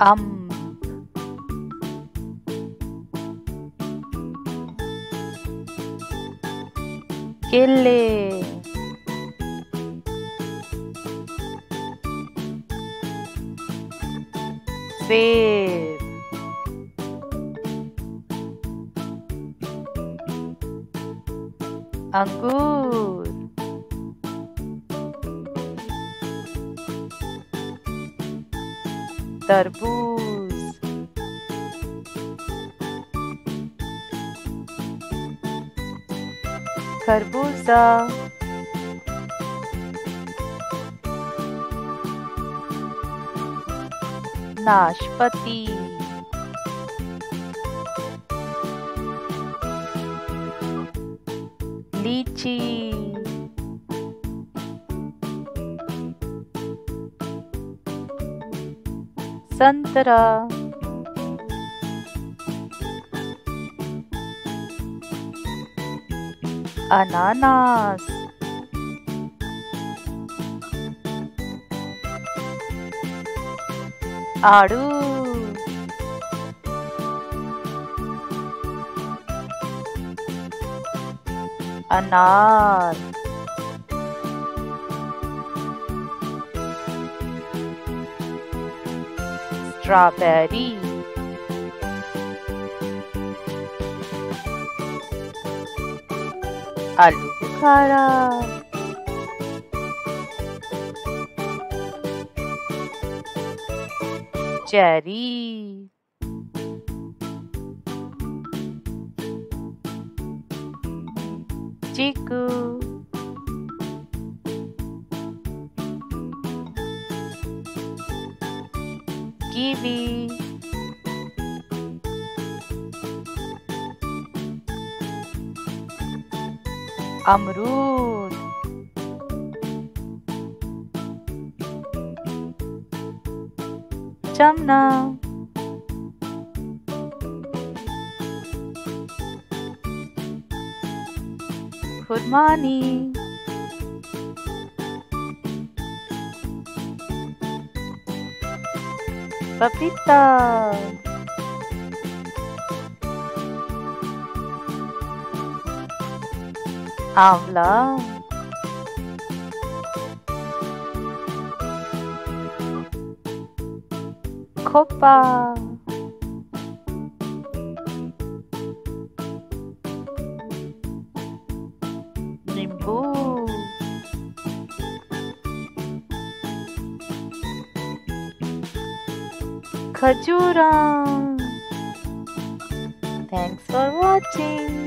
Am. Kele. Fail. Anggur. तरबूज। खरबूजा। नाशपति। लीची। संतरा अनानास। आड़ू। अनार। strawberry. Aloo bukhara. Cherry. Chiku kiwi अमरूद चमना खुरमानी papita. Amla. Copa. Nimbu. Khajuram. Thanks for watching.